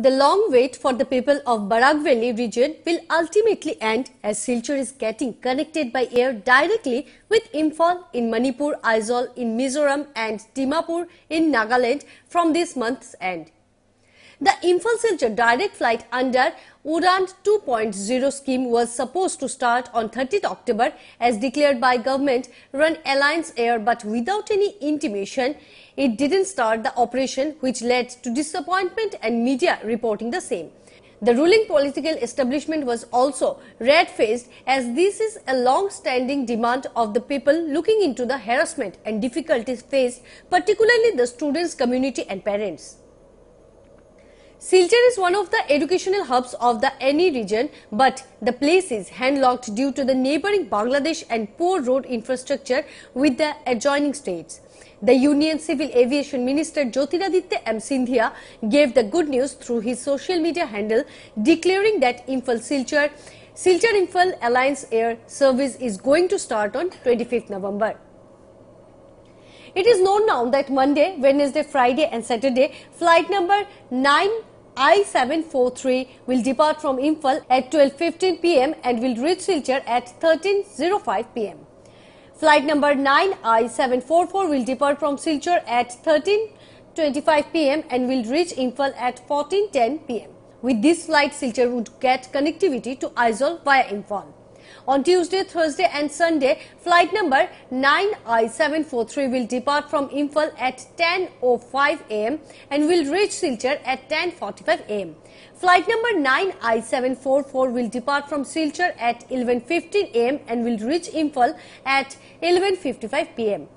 The long wait for the people of Barak Valley region will ultimately end as Silchar is getting connected by air directly with Imphal in Manipur, Aizawl in Mizoram and Dimapur in Nagaland from this month's end. The Silchar direct flight under Udan 2.0 scheme was supposed to start on 30th October as declared by government run Alliance Air but without any intimation it didn't start the operation which led to disappointment and media reporting the same. The ruling political establishment was also red-faced as this is a long-standing demand of the people looking into the harassment and difficulties faced particularly the students community and parents. Silchar is one of the educational hubs of the NE region, but the place is handlocked due to the neighboring Bangladesh and poor road infrastructure with the adjoining states. The Union Civil Aviation Minister Jyotiraditya M. Scindia gave the good news through his social media handle, declaring that Imphal Silchar Silchar Imphal Alliance Air service is going to start on 25th November. It is known now that Monday, Wednesday, Friday and Saturday flight number 9 I-743 will depart from Imphal at 12.15 pm and will reach Silchar at 13.05 pm. Flight number 9 I-744 will depart from Silchar at 13.25 pm and will reach Imphal at 14.10 pm. With this flight, Silchar would get connectivity to Aizawl via Imphal. On Tuesday, Thursday and Sunday, flight number 9I743 will depart from Imphal at 10.05 am and will reach Silchar at 10.45 am. Flight number 9I744 will depart from Silchar at 11.15 am and will reach Imphal at 11.55 pm.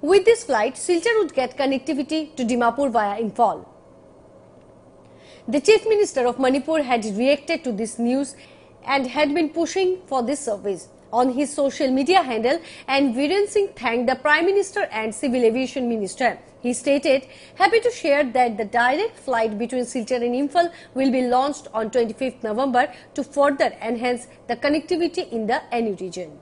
With this flight, Silchar would get connectivity to Dimapur via Imphal. The Chief Minister of Manipur had reacted to this news and had been pushing for this service on his social media handle and Biren Singh thanked the Prime Minister and Civil Aviation Minister. He stated, happy to share that the direct flight between Silchar and Imphal will be launched on 25th November to further enhance the connectivity in the NE region.